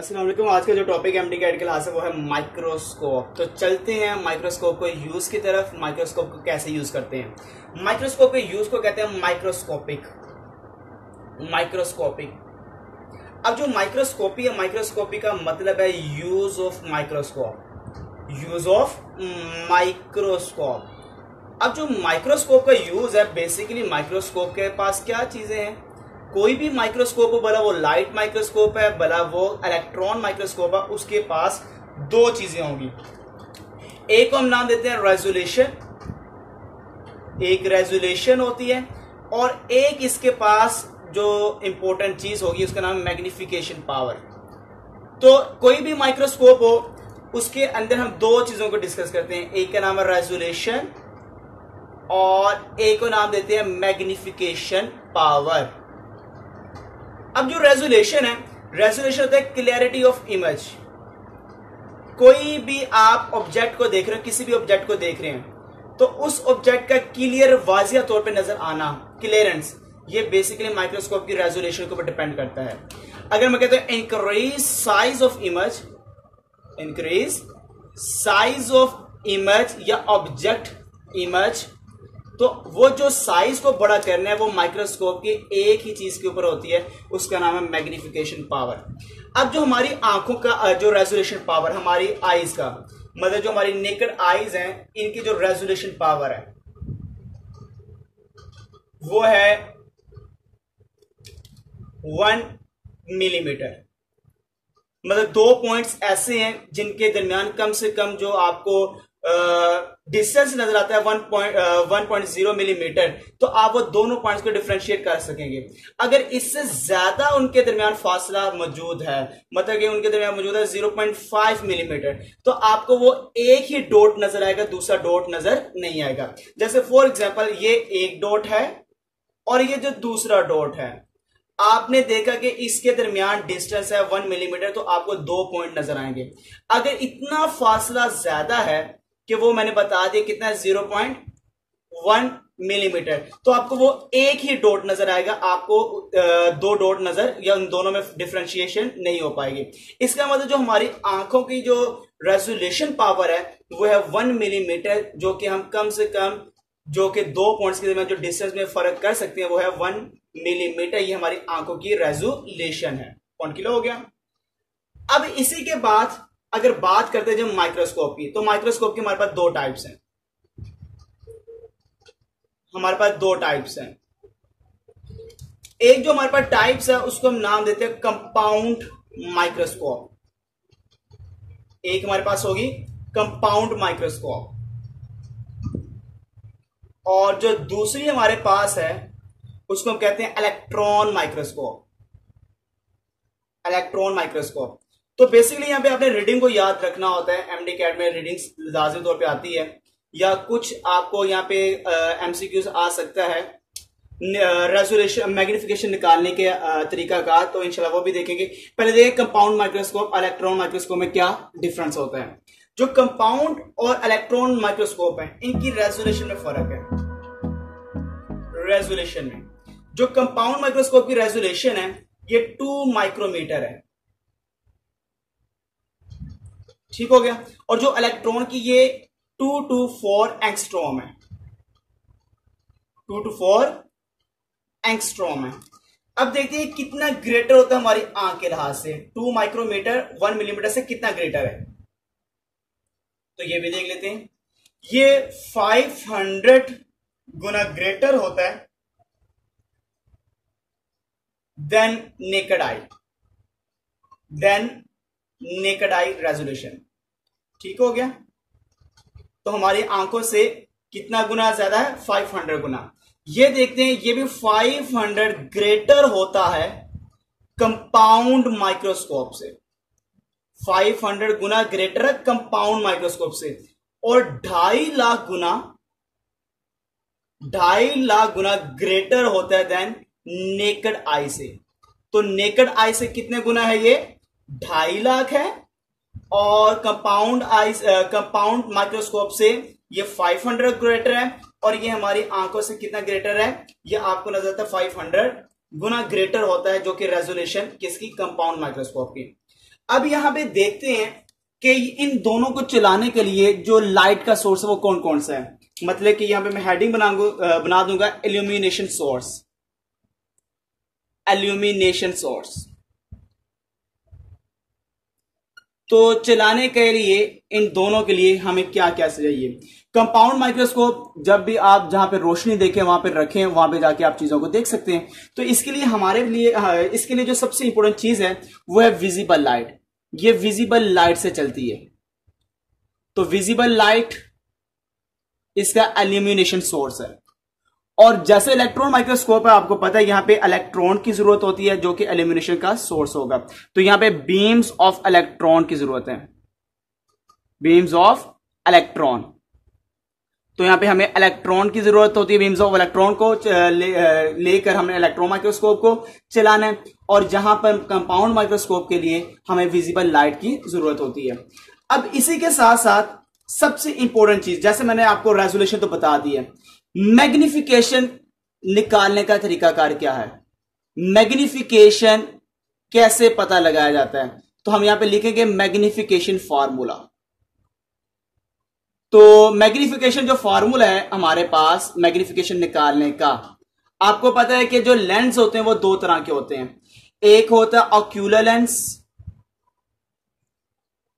असलम आज का जो टॉपिक एम डी क्लास है, वो है माइक्रोस्कोप तो चलते हैं माइक्रोस्कोप को यूज़ की तरफ़ माइक्रोस्कोप को कैसे यूज़ करते हैं? माइक्रोस्कोप के यूज़ को कहते हैं माइक्रोस्कोपिक माइक्रोस्कोपिक अब जो माइक्रोस्कोपी है माइक्रोस्कोपी का मतलब है use of microscope use of microscope अब जो माइक्रोस्कोप का यूज़ है बेसिकली माइक्रोस्कोप के पास क्या चीज़ें हैं? कोई भी माइक्रोस्कोप हो, भला वो लाइट माइक्रोस्कोप है, भला वो इलेक्ट्रॉन माइक्रोस्कोप है, उसके पास दो चीज़ें होंगी। एक को हम नाम देते हैं रेजुलेशन एक रेजुलेशन होती है और एक इसके पास जो इंपॉर्टेंट चीज़ होगी, उसका नाम मैग्निफिकेशन पावर तो कोई भी माइक्रोस्कोप हो, उसके अंदर हम दो चीज़ों को डिस्कस करते हैं। एक का नाम है रेजुलेशन और एक को नाम देते हैं मैग्निफिकेशन पावर अब जो रेजुलेशन है रेजुलेशन होता है क्लियरिटी ऑफ़ इमेज कोई भी आप ऑब्जेक्ट को देख रहे हो, किसी भी ऑब्जेक्ट को देख रहे हैं तो उस ऑब्जेक्ट का क्लियर वाजिया तौर पे नज़र आना क्लियरेंस ये बेसिकली माइक्रोस्कोप की रेजुलेशन के ऊपर डिपेंड करता है। अगर मैं कहता हूँ increase size of image increase size of image या ऑब्जेक्ट इमेज तो वो जो साइज़ को बड़ा करना है, वो माइक्रोस्कोप की एक ही चीज़ के ऊपर होती है, उसका नाम है मैग्निफिकेशन पावर अब जो हमारी आँखों का जो रेजोल्यूशन पावर हमारी आईज का मतलब जो हमारी नेकड आईज हैं, इनकी जो रेजोल्यूशन पावर है, वो है वन मिलीमीटर मतलब दो पॉइंट्स ऐसे हैं जिनके दरमियान कम से कम जो आपको डिस्टेंस नज़र आता है one point one point zero millimetre तो आप वो दोनों पॉइंट्स को डिफ्रेंशिएट कर सकेंगे। अगर इससे ज़्यादा उनके दरमियान फासला मौजूद है मतलब कि उनके दरमियान मौजूद है ज़ीरो पॉइंट फाइव मिलीमीटर तो आपको वो एक ही डॉट नज़र आएगा, दूसरा डॉट नज़र नहीं आएगा। जैसे फॉर एग्ज़ाम्पल ये एक डॉट है और ये जो दूसरा डॉट है, आपने देखा कि इसके दरमियान डिस्टेंस है वन मिलीमीटर तो आपको दो पॉइंट नज़र आएँगे। अगर इतना फासला ज़्यादा है कि वो मैंने बता दिया कितना है ज़ीरो पॉइंट वन मिलीमीटर तो आपको वो एक ही डॉट नज़र आएगा, आपको दो डॉट नज़र या उन दोनों में डिफ्रेंशिएशन नहीं हो पाएगी। इसका मतलब जो हमारी आँखों की जो रेजोल्यूशन पावर है, वो है वन मिलीमीटर जो कि हम कम से कम, जो कि दो पॉइंट्स के दरमियान जो डिस्टेंस में फ़र्क कर सकते हैं, वो है वन मिलीमीटर ये हमारी आँखों की रेजोल्यूशन है। पॉइंट किलो हो गया। अब इसी के बाद अगर बात करते हैं जब माइक्रोस्कोप की तो माइक्रोस्कोप के हमारे पास दो टाइप्स हैं। हमारे पास दो टाइप्स हैं। एक जो हमारे पास टाइप्स है, उसको हम नाम देते हैं कंपाउंड माइक्रोस्कोप एक हमारे पास होगी कंपाउंड माइक्रोस्कोप और जो दूसरी हमारे पास है, उसको हम कहते हैं इलेक्ट्रॉन माइक्रोस्कोप इलेक्ट्रॉन माइक्रोस्कोप तो बेसिकली यहाँ पे आपने रीडिंग को याद रखना होता है एमडी कैट में रीडिंग लाजमी तौर पे आती है, या कुछ आपको यहाँ पे एमसीक्यूज आ सकता है रेजोल्यूशन मैग्निफिकेशन निकालने के तरीका का तो इंशाल्लाह वो भी देखेंगे। पहले देखें कंपाउंड माइक्रोस्कोप इलेक्ट्रॉन माइक्रोस्कोप में क्या डिफरेंस होता है। जो कंपाउंड और इलेक्ट्रॉन माइक्रोस्कोप है, इनकी रेजोल्यूशन में फ़र्क है। रेजोल्यूशन में। जो कंपाउंड माइक्रोस्कोप की रेजोल्यूशन है, ये टू माइक्रोमीटर है। ठीक हो गया। और जो इलेक्ट्रॉन की ये टू टू फोर एंगस्ट्रॉम है। टू टू फोर एंगस्ट्रॉम है। अब देखते हैं कितना ग्रेटर होता है हमारी आँख के लिहाज से। टू माइक्रोमीटर वन मिलीमीटर से कितना ग्रेटर है? तो ये भी देख लेते हैं। ये फाइव हंड्रेड गुना ग्रेटर होता है than naked eye than naked eye resolution ठीक हो गया? तो हमारी आँखों से कितना गुना ज़्यादा है? 500 गुना। ये देखते हैं, ये भी 500 ग्रेटर होता है कंपाउंड माइक्रोस्कोप से। 500 गुना ग्रेटर है कंपाउंड माइक्रोस्कोप से। और ढाई लाख गुना, ढाई लाख गुना ग्रेटर होता है देन नेकड आई से। तो नेकड आई से कितने गुना है ये? ढाई लाख है और कंपाउंड आइस कंपाउंड माइक्रोस्कोप से ये 500 ग्रेटर है और ये हमारी आँखों से कितना ग्रेटर है? ये आपको नज़र आता है 500 गुना ग्रेटर होता है जो कि रेजोल्यूशन किसकी? कंपाउंड माइक्रोस्कोप की। अब यहाँ पे देखते हैं कि इन दोनों को चलाने के लिए जो लाइट का सोर्स है वो कौन कौन सा है? मतलब कि यहाँ पे मैं हेडिंग बना बना दूँगा एल्यूमिनेशन सोर्स एल्यूमिनेशन सोर्स तो चलाने के लिए, इन दोनों के लिए हमें क्या क्या चाहिए? कंपाउंड माइक्रोस्कोप जब भी आप जहाँ पे रोशनी देखें, वहाँ पे रखें, वहाँ पे जाके आप चीज़ों को देख सकते हैं। तो इसके लिए हमारे लिए इसके लिए जो सबसे इंपॉर्टेंट चीज़ है, वो है विजिबल लाइट ये विजिबल लाइट से चलती है। तो विजिबल लाइट इसका एल्यूमिनेशन सोर्स है। और जैसे इलेक्ट्रॉन माइक्रोस्कोप है, आपको पता है यहाँ पे इलेक्ट्रॉन की ज़रूरत होती है, जो कि एल्यूमिनेशन का सोर्स होगा। तो यहाँ पे बीम्स ऑफ़ इलेक्ट्रॉन की ज़रूरत है। Beams of electron. तो यहाँ पे हमें इलेक्ट्रॉन की ज़रूरत होती है, बीम्स ऑफ़ इलेक्ट्रॉन को लेकर ले हमने इलेक्ट्रॉन माइक्रोस्कोप को चलाना है। और जहाँ पर कंपाउंड माइक्रोस्कोप के लिए हमें विजिबल लाइट की ज़रूरत होती है। अब इसी के साथ साथ सबसे इंपॉर्टेंट चीज़, जैसे मैंने आपको रेजोल्यूशन तो बता दी है। मैग्निफिकेशन निकालने का तरीकाकार क्या है? मैग्निफिकेशन कैसे पता लगाया जाता है? तो हम यहाँ पे लिखेंगे मैग्निफिकेशन फार्मूला। तो मैग्निफिकेशन जो फार्मूला है हमारे पास मैग्निफिकेशन निकालने का, आपको पता है कि जो लेंस होते हैं वो दो तरह के होते हैं। एक होता है ऑक्यूलर लेंस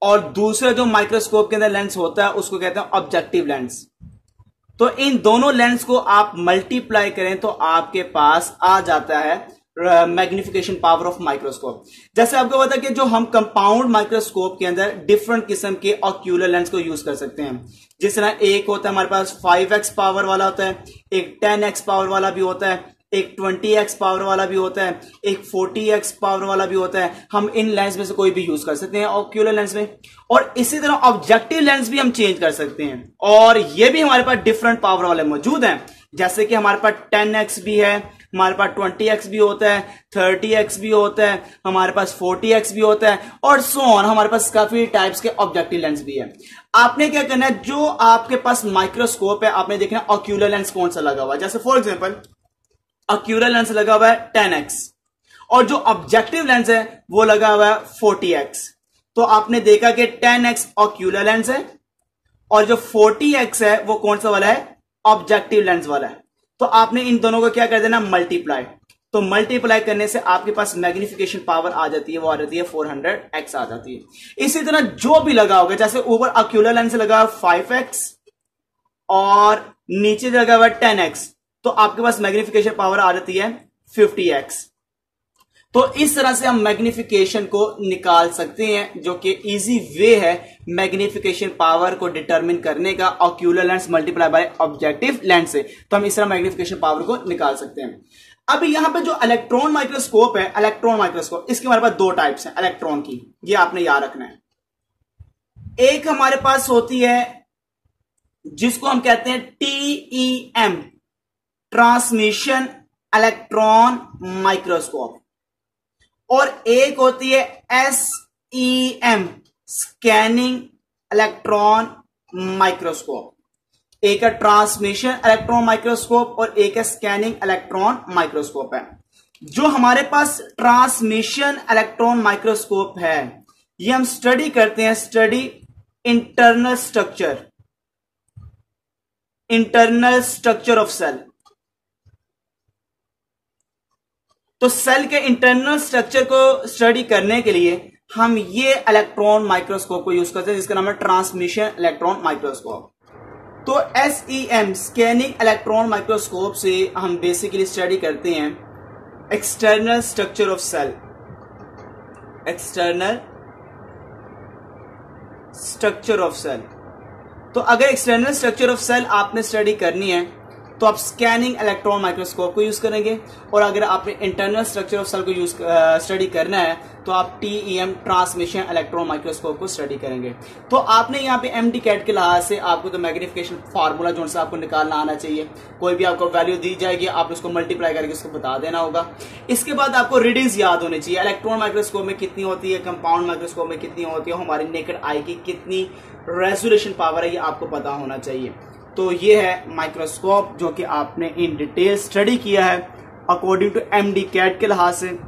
और दूसरा जो माइक्रोस्कोप के अंदर लेंस होता है उसको कहते हैं ऑब्जेक्टिव लेंस। तो इन दोनों लेंस को आप मल्टीप्लाई करें तो आपके पास आ जाता है मैग्निफिकेशन पावर ऑफ़ माइक्रोस्कोप जैसे आपको पता कि जो हम कंपाउंड माइक्रोस्कोप के अंदर डिफरेंट किस्म के ऑक्यूलर लेंस को यूज़ कर सकते हैं। जिस तरह एक होता है, हमारे पास 5x पावर वाला होता है, एक 10x पावर वाला भी होता है एक 20x पावर वाला भी होता है, एक 40x पावर वाला भी होता है, हम इन लेंस में से कोई भी यूज़ कर सकते हैं, ऑक्यूलर लेंस में। और इसी तरह ऑब्जेक्टिव लेंस भी हम चेंज कर सकते हैं। और ये भी हमारे पास डिफरेंट पावर वाले मौजूद हैं। जैसे कि हमारे पास 10x भी है, हमारे पास 20x भी होता है 30x भी होता है, हमारे पास 40x भी होता है, और सो ऑन हमारे पास काफ़ी टाइप्स के ऑब्जेक्टिव लेंस भी है। आपने क्या करना है, जो आपके पास माइक्रोस्कोप है, आपने देखना ऑक्यूलर लेंस कौन सा लगा हुआ जैसे फॉर एग्ज़ाम्पल अक्यूरल लेंस लगा हुआ है टेन एक्स। और जो ऑब्जेक्टिव लेंस है, वो लगा हुआ है फोर्टी एक्स। तो आपने देखा कि टेन एक्स ऑक्यूलर लेंस है, और जो फोर्टी एक्स है, वो कौन सा वाला है? ऑब्जेक्टिव लेंस वाला है। तो आपने इन दोनों को क्या कर देना? मल्टीप्लाई। तो मल्टीप्लाई करने से आपके पास मैग्निफिकेशन पावर आ जाती है, वो आ जाती है 400 एक्स आ जाती है। इसी तरह जो भी लगा होगा जैसे ऊपर अक्यूलर लेंस लगा हुआ फाइव एक्स, और नीचे लगा हुआ टेन एक्स तो आपके पास मैग्निफिकेशन पावर आ जाती है 50x तो इस तरह से हम मैग्निफिकेशन को निकाल सकते हैं, जो कि इजी वे है मैग्निफिकेशन पावर को डिटरमिन करने का ocular lens multiply by objective lens से। तो हम इस तरह मैग्निफिकेशन पावर को निकाल सकते हैं। अब यहाँ पे जो इलेक्ट्रॉन माइक्रोस्कोप है इलेक्ट्रॉन माइक्रोस्कोप इसके हमारे पास दो टाइप्स हैं इलेक्ट्रॉन की। ये आपने याद रखना है। एक हमारे पास होती है, जिसको हम कहते हैं TE M transmission electron microscope. और एक होती है S E M scanning electron microscope. एक है ट्रांसमिशन इलेक्ट्रॉन माइक्रोस्कोप और एक है स्कैनिंग इलेक्ट्रॉन माइक्रोस्कोप है। जो हमारे पास ट्रांसमिशन इलेक्ट्रॉन माइक्रोस्कोप है, ये हम स्टडी करते हैं, study internal structure. Internal structure of cell. तो सेल के इंटरनल स्ट्रक्चर को स्टडी करने के लिए हम ये इलेक्ट्रॉन माइक्रोस्कोप को यूज़ करते हैं, जिसका नाम है ट्रांसमिशन इलेक्ट्रॉन माइक्रोस्कोप तो S E M scanning electron microscope से हम बेसिकली स्टडी करते हैं external structure of cell external structure of cell तो अगर एक्सटर्नल स्ट्रक्चर ऑफ़ सेल आपने स्टडी करनी है तो आप स्कैनिंग इलेक्ट्रॉन माइक्रोस्कोप को यूज़ करेंगे। और अगर आपने इंटरनल स्ट्रक्चर ऑफ़ सेल को यूज़ स्टडी करना है तो आप टीईएम ट्रांसमिशन इलेक्ट्रॉन माइक्रोस्कोप को स्टडी करेंगे। तो आपने यहाँ पे एम डी कैट के लिहाज से आपको तो मैग्निफिकेशन फार्मूला जो सा आपको निकालना आना चाहिए। कोई भी आपको वैल्यू दी जाएगी, आप उसको मल्टीप्लाई करके उसको बता देना होगा। इसके बाद आपको रीडिंग्स याद होनी चाहिए। इलेक्ट्रॉन माइक्रोस्कोप में कितनी होती है कंपाउंड माइक्रोस्कोप में कितनी होती है, हमारी नेकड आई की कितनी रेजोल्यूशन पावर है, ये आपको पता होना चाहिए। तो ये है माइक्रोस्कोप जो कि आपने इन डिटेल स्टडी किया है according to M D cat के लिहाज से।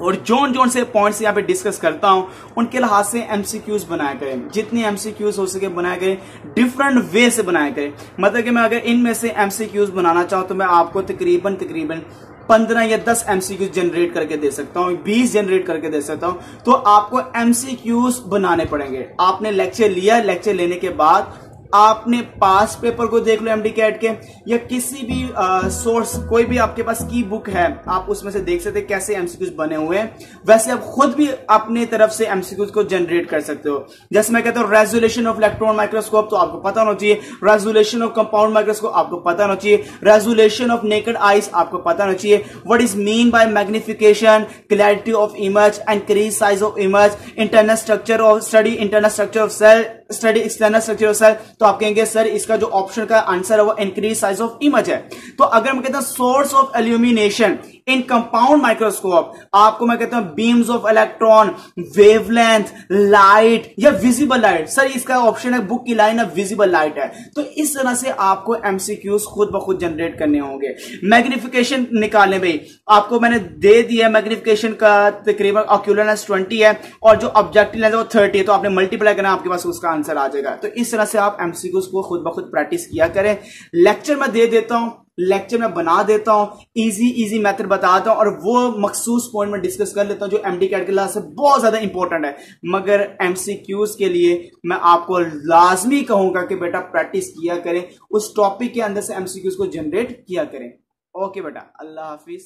और जोन जोन से पॉइंट्स यहाँ पे डिस्कस करता हूँ, उनके लिहाज से एमसीक्यूज बनाया करें जितने एमसीक्यूज हो सके बनाया करें डिफरेंट वे से बनाया करें मतलब कि मैं अगर इनमें से एमसीक्यूज बनाना चाहूँ तो मैं आपको तकरीबन तकरीबन पंद्रह या दस एमसीक्यूज जनरेट करके दे सकता हूँ, बीस जनरेट करके दे सकता हूँ। तो आपको एमसीक्यूज बनाने पड़ेंगे। आपने लेक्चर लिया लेक्चर लेने के बाद आपने पास पेपर को देख लो एमडी कैट के, या किसी भी सोर्स कोई भी आपके पास की बुक है, आप उसमें से देख सकते कैसे एमसीक्यूज बने हुए हैं। वैसे आप खुद भी अपने तरफ़ से एमसीक्यूज को जनरेट कर सकते हो। जैसे मैं कहता हूँ रेजोल्यूशन ऑफ़ इलेक्ट्रॉन माइक्रोस्कोप तो आपको पता होना चाहिए। रेजोल्यूशन ऑफ़ कंपाउंड माइक्रोस्कोप आपको पता होना चाहिए। रेजोल्यूशन ऑफ़ नेकेड आइस आपको पता होना चाहिए। What is mean by magnification clarity of image increase size of image internal structure of study internal structure of cell study external structure cell तो आप कहेंगे, सर, इसका जो ऑप्शन का आंसर है वो इंक्रीज साइज़ ऑफ़ इमेज है. तो अगर मैं कहता हूँ source of illumination in compound microscope आपको मैं कहता हूँ beams of electron wavelength light या विजिबल लाइट सर इसका ऑप्शन है बुक की लाइन है विजिबल लाइट है। तो इस तरह से आपको एमसीक्यूज खुद ब खुद जनरेट करने होंगे। मैग्निफिकेशन निकालने भाई। आपको मैंने दे दिया मैग्निफिकेशन का, तकरीबन ऑक्यूलर ट्वेंटी है, और जो ऑब्जेक्टिव लेंस है वो थर्टी है। तो आपने मल्टीप्लाई करना आपके पास उसका आंसर आ जाएगा। तो इस तरह से आप एमसीक्यूज को खुद ब खुद प्रैक्टिस किया करें। लेक्चर में दे देता हूँ। लेक्चर में बना देता हूँ इजी इजी मेथड बताता हूँ और वो मखसूस पॉइंट में डिस्कस कर लेता हूँ जो एमडी कैट के लिहाज से बहुत ज़्यादा इंपॉर्टेंट है। मगर एमसीक्यूज के लिए मैं आपको लाजमी कहूँगा कि बेटा प्रैक्टिस किया करें, उस टॉपिक के अंदर से एमसीक्यूज को जनरेट किया करें। ओके बेटा, अल्लाह हाफिज।